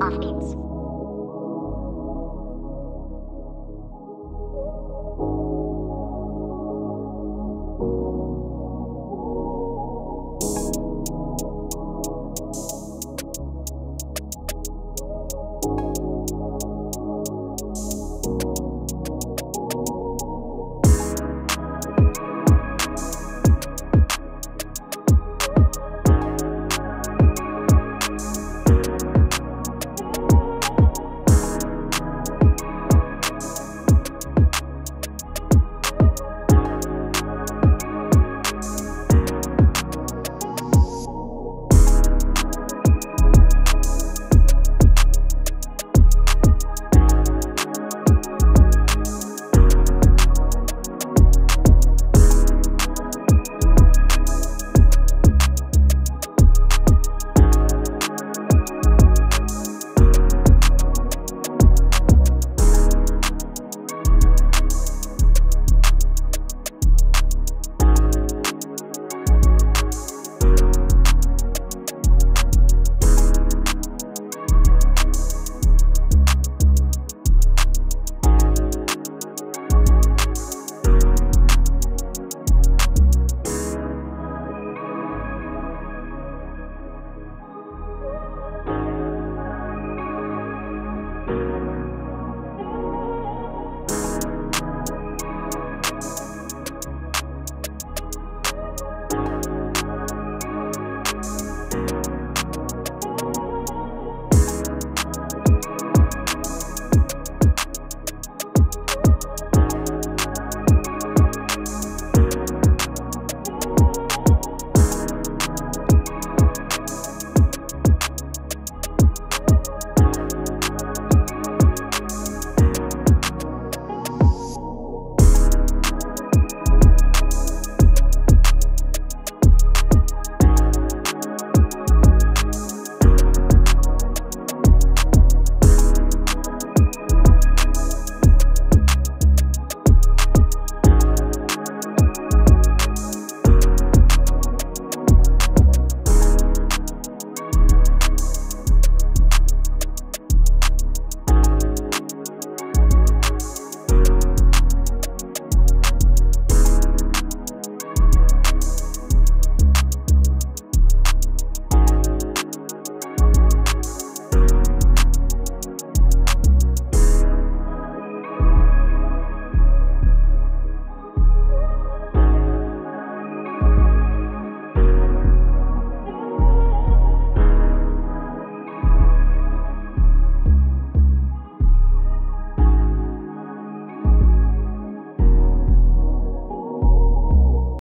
Offbeats.